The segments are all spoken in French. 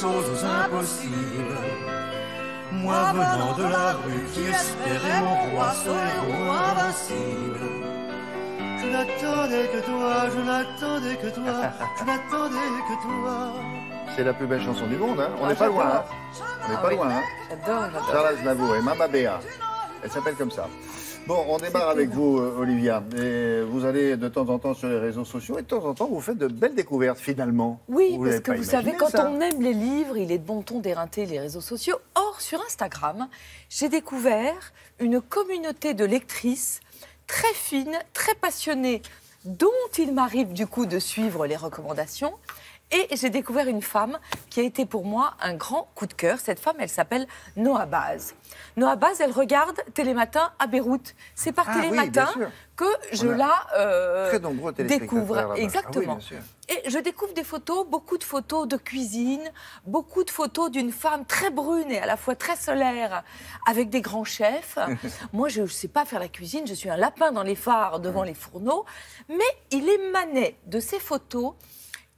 choses impossibles. Moi venant de la rue qui espérait mon roi, ce héros invincible. Je n'attendais que toi, je n'attendais que toi, je n'attendais que toi. C'est la plus belle chanson du monde, hein. On n'est pas loin, hein. On n'est pas loin, hein. J'adore, j'adore. Charles Aznavour et Mama Béa. Elle s'appelle comme ça. Bon, on démarre avec vous, euh, Olivia. Et vous allez de temps en temps sur les réseaux sociaux et de temps en temps, vous faites de belles découvertes, finalement. Oui, Vous parce que vous savez, quand ça on aime les livres, il est de bon ton d'éreinter les réseaux sociaux. Or, sur Instagram, j'ai découvert une communauté de lectrices très fines, très passionnées, dont il m'arrive du coup de suivre les recommandations. Et j'ai découvert une femme qui a été pour moi un grand coup de cœur. Cette femme, elle s'appelle Noah Baz. Noah Baz, elle regarde Télématin à Beyrouth. C'est par Ah Télématin que je la euh, Très nombreux découvre. Ah oui, Exactement. Et je découvre des photos, beaucoup de photos de cuisine, beaucoup de photos d'une femme très brune et à la fois très solaire, avec des grands chefs. Moi, je ne sais pas faire la cuisine, je suis un lapin dans les phares devant les fourneaux. Mais il émanait de ces photos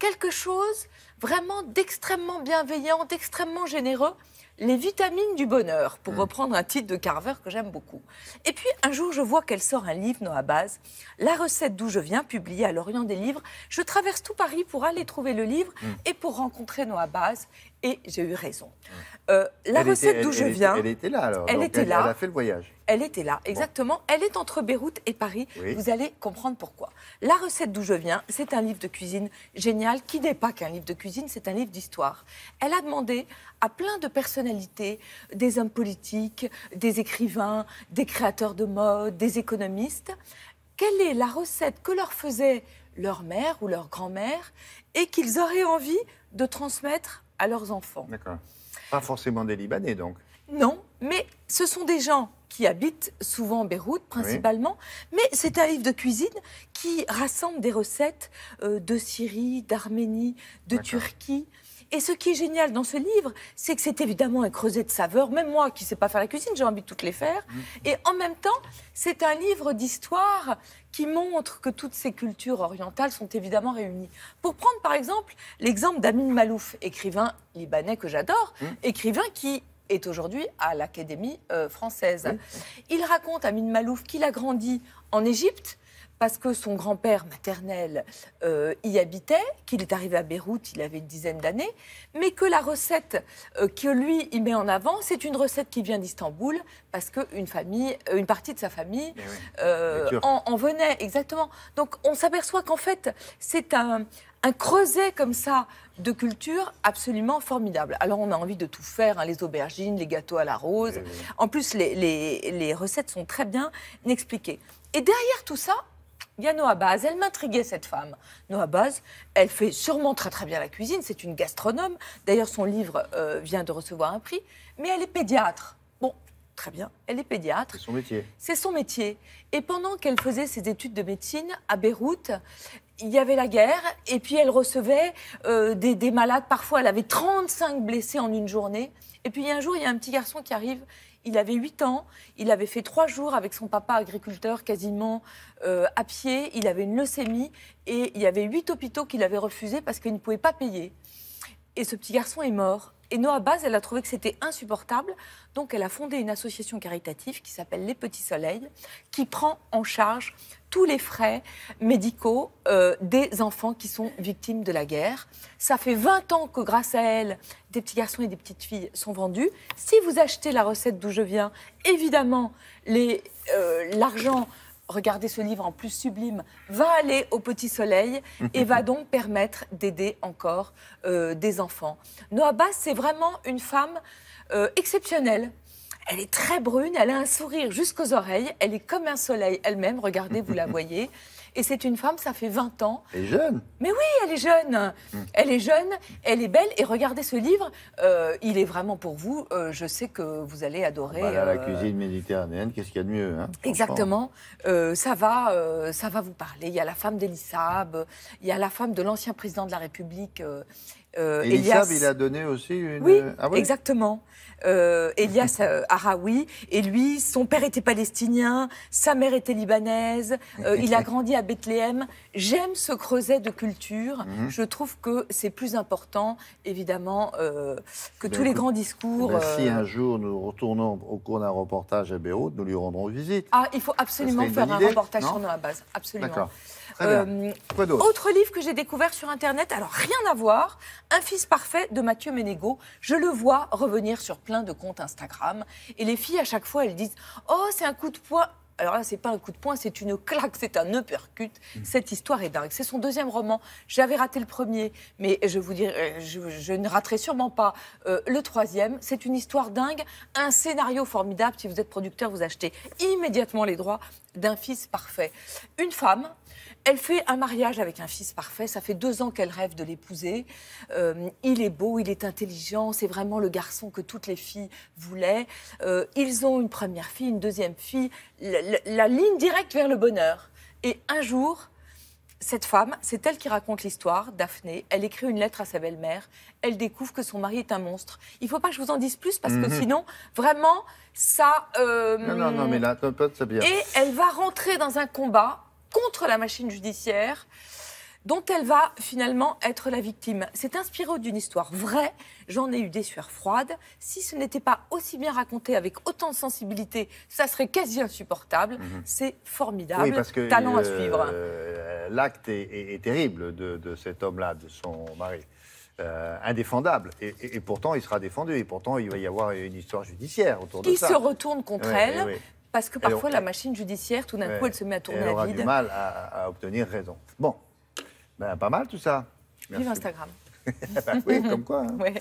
quelque chose vraiment d'extrêmement bienveillant, d'extrêmement généreux. Les vitamines du bonheur, pour reprendre un titre de Carver que j'aime beaucoup. Et puis un jour, je vois qu'elle sort un livre, Noah Baz, La recette d'où je viens, publié à l'Orient des livres. Je traverse tout Paris pour aller trouver le livre et pour rencontrer Noah Baz. Et j'ai eu raison. Euh, la Elle recette d'où je viens. était- Elle était là, alors. Elle Donc, était là. Elle a fait le voyage. Elle était là, exactement. Elle est entre Beyrouth et Paris. Oui. Vous allez comprendre pourquoi. La recette d'où je viens, c'est un livre de cuisine génial qui n'est pas qu'un livre de cuisine, c'est un livre d'histoire. Elle a demandé à plein de personnalités, des hommes politiques, des écrivains, des créateurs de mode, des économistes, quelle est la recette que leur faisait leur mère ou leur grand-mère et qu'ils auraient envie de transmettre à leurs enfants? D'accord. Pas forcément des Libanais, donc? Non, mais ce sont des gens qui habitent souvent Beyrouth principalement, mais c'est un livre de cuisine qui rassemble des recettes euh, de Syrie, d'Arménie, de. Turquie. Et ce qui est génial dans ce livre, c'est que c'est évidemment un creuset de saveurs. Même moi qui ne sais pas faire la cuisine, j'ai envie de toutes les faire. Et en même temps, c'est un livre d'histoire qui montre que toutes ces cultures orientales sont évidemment réunies. Pour prendre par exemple l'exemple d'Amin Malouf, écrivain libanais que j'adore, écrivain qui est aujourd'hui à l'Académie euh, française. Il raconte Amin Malouf qu'il a grandi en Égypte parce que son grand-père maternel euh, y habitait, qu'il est arrivé à Beyrouth, il avait une dizaine d'années, mais que la recette euh, que lui il met en avant, c'est une recette qui vient d'Istanbul, parce qu'une famille, euh, une partie de sa famille Eh oui. euh, en, en venait, exactement. Donc on s'aperçoit qu'en fait, c'est un, un creuset comme ça de culture absolument formidable. Alors on a envie de tout faire, hein, les aubergines, les gâteaux à la rose. Oui, oui. En plus, les, les- les recettes sont très bien expliquées. Et derrière tout ça, il y a Noah Baz. Elle m'intriguait, cette femme. Noah Baz, elle fait sûrement très très bien la cuisine. C'est une gastronome. D'ailleurs, son livre euh, vient de recevoir un prix. Mais elle est pédiatre. Bon, très bien. Elle est pédiatre. C'est son métier. C'est son métier. Et pendant qu'elle faisait ses études de médecine à Beyrouth, il y avait la guerre et puis elle recevait euh, des, des malades. Parfois, elle avait 35 blessés en une journée. Et puis un jour, il y a un petit garçon qui arrive. Il avait 8 ans. Il avait fait trois jours avec son papa agriculteur quasiment euh, à pied. Il avait une leucémie et il y avait huit hôpitaux qu'il avait refusés parce qu'il ne pouvait pas payer. Et ce petit garçon est mort. Et Noah Baz, elle a trouvé que c'était insupportable. Donc, elle a fondé une association caritative qui s'appelle Les Petits Soleils, qui prend en charge tous les frais médicaux euh, des enfants qui sont victimes de la guerre. Ça fait 20 ans que grâce à elle, des petits garçons et des petites filles sont vendus. Si vous achetez la recette d'où je viens, évidemment, euh, l'argent regardez ce livre en plus sublime, va aller au petit soleil et va donc permettre d'aider encore euh, des enfants. Noah Bass, c'est vraiment une femme euh, exceptionnelle. Elle est très brune, elle a un sourire jusqu'aux oreilles, elle est comme un soleil elle-même, regardez, vous la voyez. Et c'est une femme, ça fait 20 ans. Et jeune. Mais oui, elle est jeune. Elle est jeune, elle est belle. Et regardez ce livre, euh, il est vraiment pour vous. Euh, je sais que vous allez adorer. Voilà, la euh, cuisine méditerranéenne, qu'est-ce qu'il y a de mieux hein. Exactement. Ça va, ça va vous parler. Il y a la femme d'Elie Saab, il y a la femme de l'ancien président de la République, euh, Euh, Elias- il a donné aussi une. Oui, Ah ouais exactement. Euh, Elias euh, Haraoui, et lui, son père était palestinien, sa mère était libanaise, euh, il a grandi à Bethléem. J'aime ce creuset de culture. Mhm. Je trouve que c'est plus important, évidemment, euh, que Ben tous les grands discours. Ben, Si euh, un jour nous retournons au cours d'un reportage à Beyrouth, nous lui rendrons visite. Ah, il faut absolument faire un reportage non sur Noah Baz. Absolument. D'accord. Euh, Autre livre que j'ai découvert sur Internet, alors rien à voir, Un fils parfait de Mathieu Ménégo. Je le vois revenir sur plein de comptes Instagram. Et les filles, à chaque fois, elles disent Oh, c'est un coup de poing. Alors là, c'est pas un coup de poing, c'est une claque, c'est un uppercut. Cette histoire est dingue. C'est son deuxième roman. J'avais raté le premier, mais je vous dirais, je, je ne raterai sûrement pas euh, le troisième. C'est une histoire dingue, un scénario formidable. Si vous êtes producteur, vous achetez immédiatement les droits d'un fils parfait. Une femme elle fait un mariage avec un fils parfait. Ça fait deux ans qu'elle rêve de l'épouser. Euh, il est beau, il est intelligent. C'est vraiment le garçon que toutes les filles voulaient. Euh, ils ont une première fille, une deuxième fille. La, la- ligne directe vers le bonheur. Et un jour, cette femme, c'est elle qui raconte l'histoire, Daphné. Elle écrit une lettre à sa belle-mère. Elle découvre que son mari est un monstre. Il ne faut pas que je vous en dise plus parce que Mhm. sinon, vraiment, ça. euh, Non, non, non, mais là, c'est bien. et elle va rentrer dans un combat contre la machine judiciaire dont elle va finalement être la victime. C'est inspiré d'une histoire vraie. J'en ai eu des sueurs froides. Si ce n'était pas aussi bien raconté avec autant de sensibilité, ça serait quasi insupportable. C'est formidable. Mhm. Oui, parce que Talent à euh, suivre. euh, l'acte est, est- est terrible de, de cet homme-là, de son mari. Euh, indéfendable. Et, et- et pourtant, il sera défendu. Et pourtant, il va y avoir une histoire judiciaire autour de Il ça. se retourne contre elle parce que parfois la machine judiciaire, tout d'un coup, elle se met à tourner elle à aura vide. du mal à, à obtenir raison. Bon, ben, pas mal tout ça. Vive Instagram. oui, comme quoi. hein. Ouais.